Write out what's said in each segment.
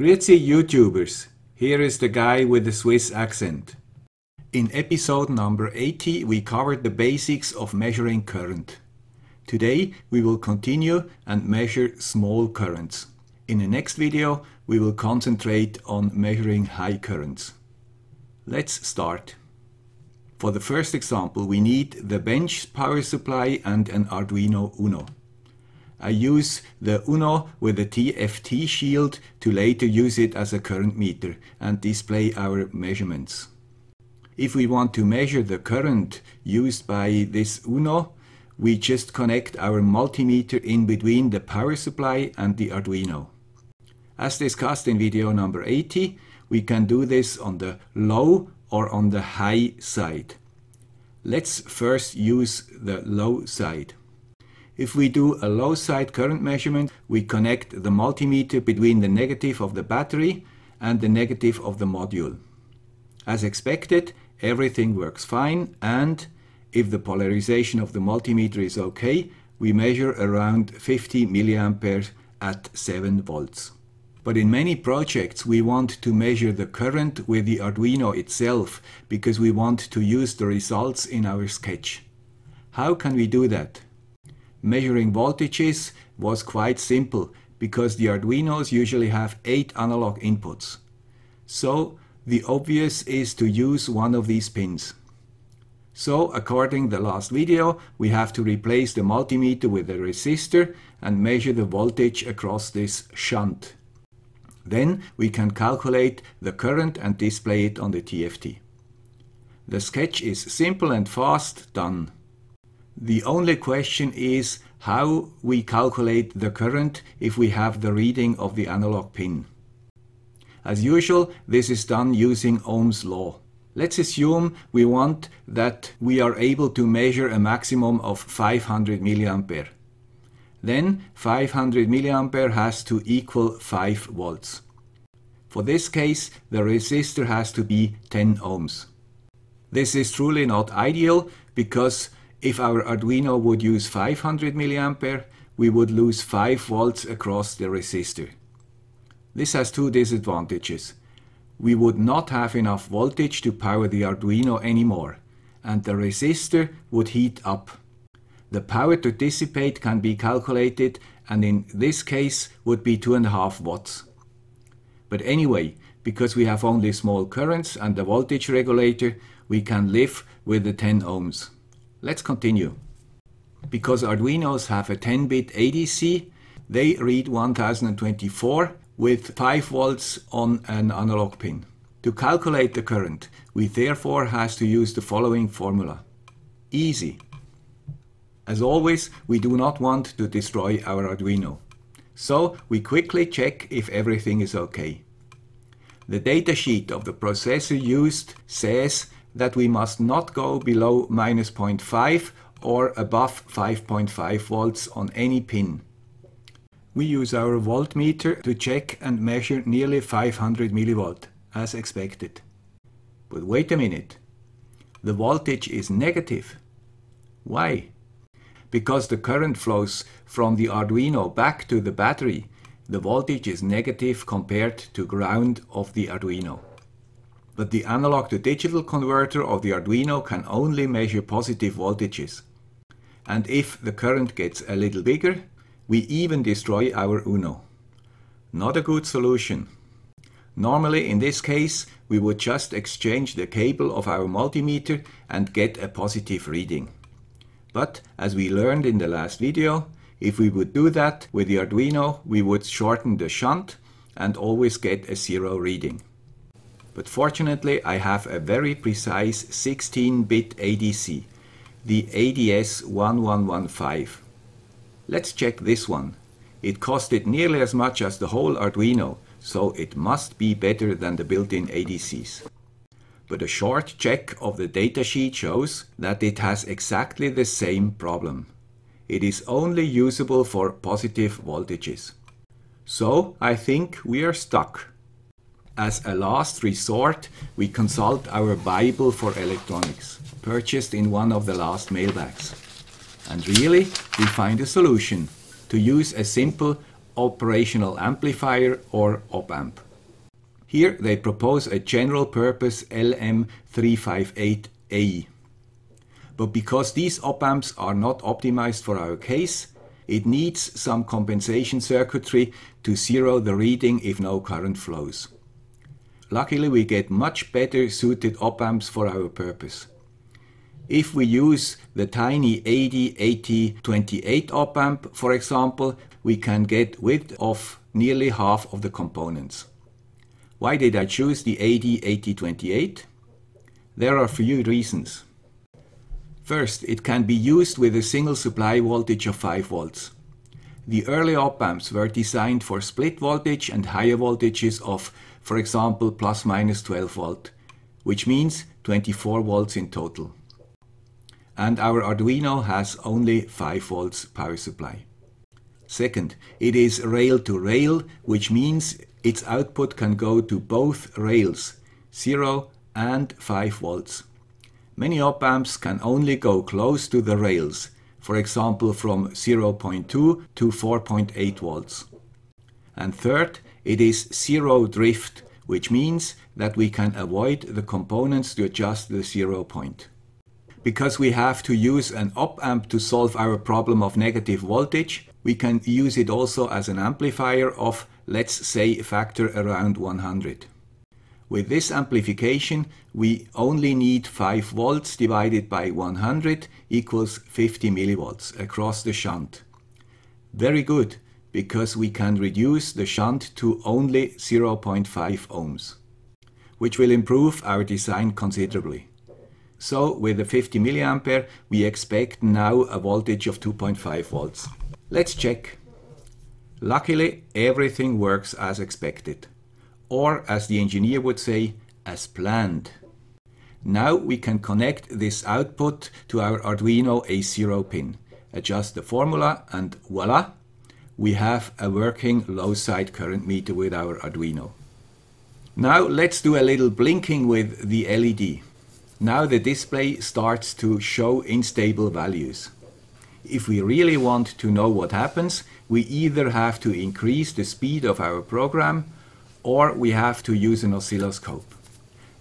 Grüezi YouTubers, here is the guy with the Swiss accent. In episode number 80 we covered the basics of measuring current. Today we will continue and measure small currents. In the next video we will concentrate on measuring high currents. Let's start. For the first example we need the bench power supply and an Arduino Uno. I use the Uno with a TFT shield to later use it as a current meter and display our measurements. If we want to measure the current used by this Uno, we just connect our multimeter in between the power supply and the Arduino. As discussed in video number 80, we can do this on the low or on the high side. Let's first use the low side. If we do a low side current measurement, we connect the multimeter between the negative of the battery and the negative of the module. As expected, everything works fine and if the polarization of the multimeter is okay, we measure around 50 mA at 7 volts. But in many projects we want to measure the current with the Arduino itself because we want to use the results in our sketch. How can we do that? Measuring voltages was quite simple because the Arduinos usually have 8 analog inputs. So the obvious is to use one of these pins. So according the last video we have to replace the multimeter with a resistor and measure the voltage across this shunt. Then we can calculate the current and display it on the TFT. The sketch is simple and fast done. The only question is how we calculate the current if we have the reading of the analog pin. As usual, this is done using Ohm's law. Let's assume we want that we are able to measure a maximum of 500 mA. Then 500 mA has to equal 5 volts. For this case, the resistor has to be 10 ohms. This is truly not ideal because if our Arduino would use 500 mA, we would lose 5 volts across the resistor. This has two disadvantages. We would not have enough voltage to power the Arduino anymore, and the resistor would heat up. The power to dissipate can be calculated and in this case would be 2.5 watts. But anyway, because we have only small currents and the voltage regulator, we can live with the 10 ohms. Let's continue. Because Arduinos have a 10-bit ADC, they read 1024 with 5 volts on an analog pin. To calculate the current, we therefore has to use the following formula. Easy. As always, we do not want to destroy our Arduino. So we quickly check if everything is okay. The datasheet of the processor used says that we must not go below minus 0.5 or above 5.5 volts on any pin. We use our voltmeter to check and measure nearly 500 millivolt, as expected. But wait a minute. The voltage is negative. Why? Because the current flows from the Arduino back to the battery, the voltage is negative compared to ground of the Arduino but the analog to digital converter of the Arduino can only measure positive voltages. And if the current gets a little bigger, we even destroy our Uno. Not a good solution. Normally in this case we would just exchange the cable of our multimeter and get a positive reading. But as we learned in the last video, if we would do that with the Arduino we would shorten the shunt and always get a zero reading. But fortunately I have a very precise 16-bit ADC, the ADS1115. Let's check this one. It costed nearly as much as the whole Arduino, so it must be better than the built-in ADCs. But a short check of the datasheet shows that it has exactly the same problem. It is only usable for positive voltages. So I think we are stuck. As a last resort, we consult our Bible for electronics, purchased in one of the last mailbags. And really, we find a solution to use a simple operational amplifier or op-amp. Here they propose a general purpose LM358A. But because these op-amps are not optimized for our case, it needs some compensation circuitry to zero the reading if no current flows. Luckily we get much better suited op-amps for our purpose. If we use the tiny AD8028 op-amp, for example, we can get width of nearly half of the components. Why did I choose the AD8028? There are a few reasons. First, it can be used with a single supply voltage of 5 volts. The early op-amps were designed for split voltage and higher voltages of, for example, plus minus 12 volt, which means 24 volts in total. And our Arduino has only 5 volts power supply. Second, it is rail to rail, which means its output can go to both rails, 0 and 5 volts. Many op-amps can only go close to the rails, for example from 0.2 to 4.8 volts. And third, it is zero drift, which means that we can avoid the components to adjust the zero point. Because we have to use an op-amp to solve our problem of negative voltage, we can use it also as an amplifier of let's say a factor around 100. With this amplification, we only need 5 volts divided by 100 equals 50 millivolts across the shunt. Very good, because we can reduce the shunt to only 0.5 ohms, which will improve our design considerably. So with the 50 milliampere, we expect now a voltage of 2.5 volts. Let's check. Luckily, everything works as expected. Or, as the engineer would say, as planned. Now we can connect this output to our Arduino A0 pin, adjust the formula and voila, we have a working low side current meter with our Arduino. Now let's do a little blinking with the LED. Now the display starts to show unstable values. If we really want to know what happens, we either have to increase the speed of our program or we have to use an oscilloscope.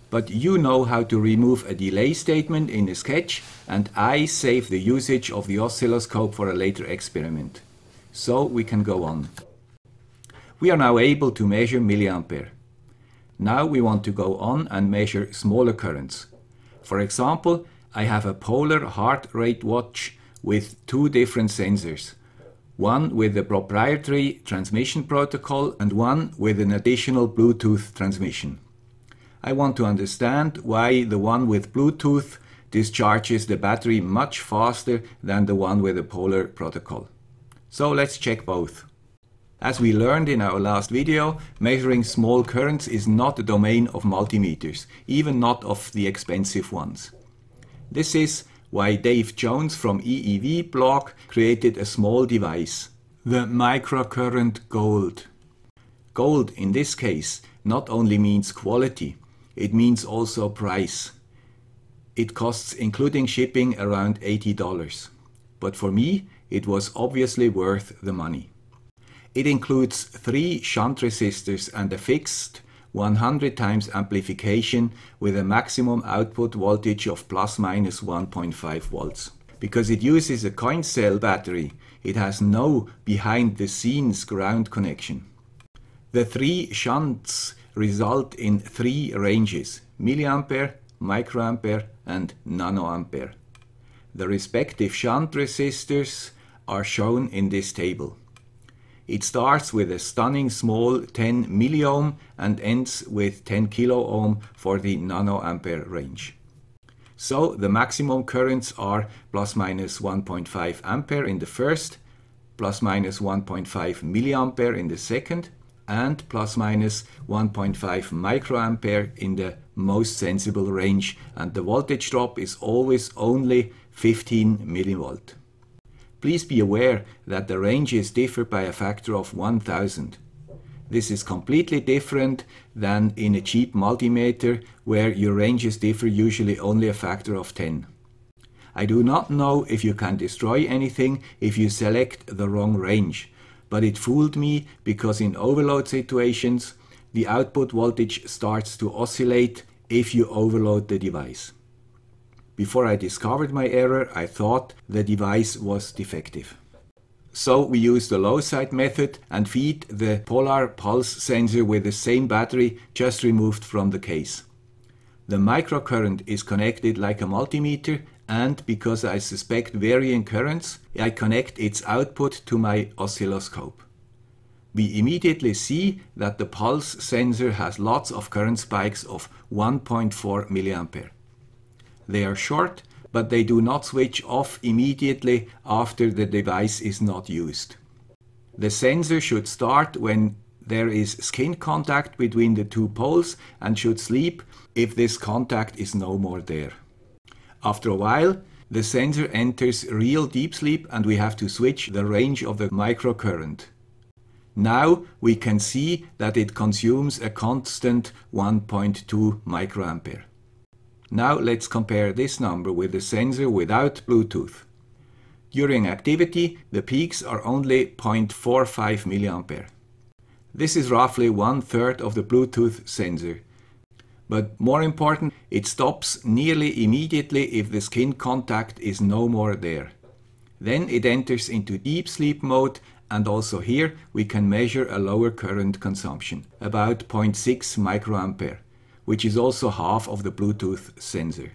But you know how to remove a delay statement in a sketch and I save the usage of the oscilloscope for a later experiment. So we can go on. We are now able to measure milliampere. Now we want to go on and measure smaller currents. For example, I have a polar heart rate watch with two different sensors one with a proprietary transmission protocol and one with an additional Bluetooth transmission. I want to understand why the one with Bluetooth discharges the battery much faster than the one with a polar protocol. So let's check both. As we learned in our last video, measuring small currents is not the domain of multimeters, even not of the expensive ones. This is why Dave Jones from EEVblog created a small device, the microcurrent gold. Gold in this case not only means quality, it means also price. It costs including shipping around $80. But for me, it was obviously worth the money. It includes three shunt resistors and a fixed 100 times amplification with a maximum output voltage of plus minus 1.5 volts. Because it uses a coin cell battery, it has no behind the scenes ground connection. The three shunts result in three ranges, milliampere, microampere and nanoampere. The respective shunt resistors are shown in this table. It starts with a stunning small 10 milliohm and ends with 10 kiloohm for the nanoampere range. So the maximum currents are plus minus 1.5 ampere in the first, plus minus 1.5 milliampere in the second, and plus minus 1.5 microampere in the most sensible range and the voltage drop is always only 15 millivolt. Please be aware that the ranges differ by a factor of 1000. This is completely different than in a cheap multimeter where your ranges differ usually only a factor of 10. I do not know if you can destroy anything if you select the wrong range, but it fooled me because in overload situations the output voltage starts to oscillate if you overload the device. Before I discovered my error, I thought the device was defective. So we use the low side method and feed the polar pulse sensor with the same battery just removed from the case. The microcurrent is connected like a multimeter and because I suspect varying currents, I connect its output to my oscilloscope. We immediately see that the pulse sensor has lots of current spikes of 1.4 mA. They are short but they do not switch off immediately after the device is not used. The sensor should start when there is skin contact between the two poles and should sleep if this contact is no more there. After a while, the sensor enters real deep sleep and we have to switch the range of the microcurrent. Now we can see that it consumes a constant 1.2 microampere. Now let's compare this number with the sensor without Bluetooth. During activity, the peaks are only 0.45 mA. This is roughly one third of the Bluetooth sensor. But more important, it stops nearly immediately if the skin contact is no more there. Then it enters into deep sleep mode and also here we can measure a lower current consumption, about 0.6 microampere which is also half of the Bluetooth sensor.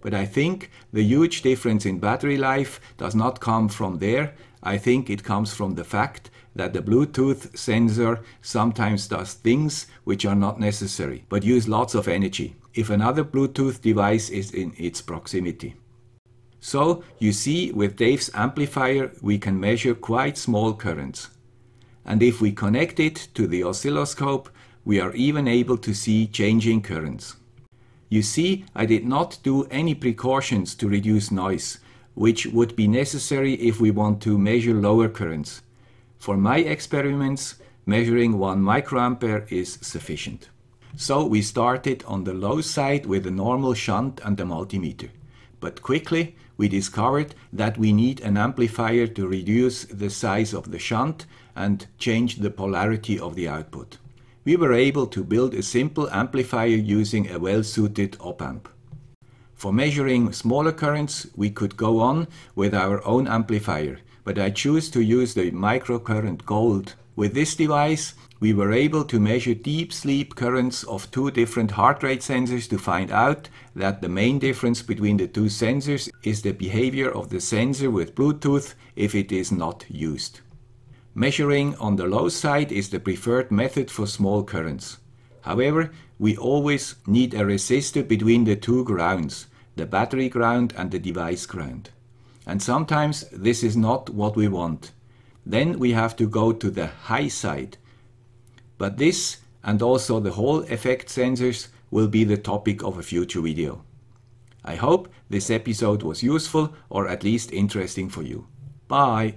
But I think the huge difference in battery life does not come from there. I think it comes from the fact that the Bluetooth sensor sometimes does things which are not necessary, but use lots of energy if another Bluetooth device is in its proximity. So you see with Dave's amplifier we can measure quite small currents. And if we connect it to the oscilloscope, we are even able to see changing currents. You see, I did not do any precautions to reduce noise, which would be necessary if we want to measure lower currents. For my experiments, measuring 1 microampere is sufficient. So we started on the low side with a normal shunt and a multimeter. But quickly we discovered that we need an amplifier to reduce the size of the shunt and change the polarity of the output we were able to build a simple amplifier using a well-suited op-amp. For measuring smaller currents, we could go on with our own amplifier, but I choose to use the microcurrent gold. With this device, we were able to measure deep sleep currents of two different heart rate sensors to find out that the main difference between the two sensors is the behavior of the sensor with Bluetooth if it is not used. Measuring on the low side is the preferred method for small currents. However, we always need a resistor between the two grounds, the battery ground and the device ground. And sometimes this is not what we want. Then we have to go to the high side. But this and also the Hall effect sensors will be the topic of a future video. I hope this episode was useful or at least interesting for you. Bye!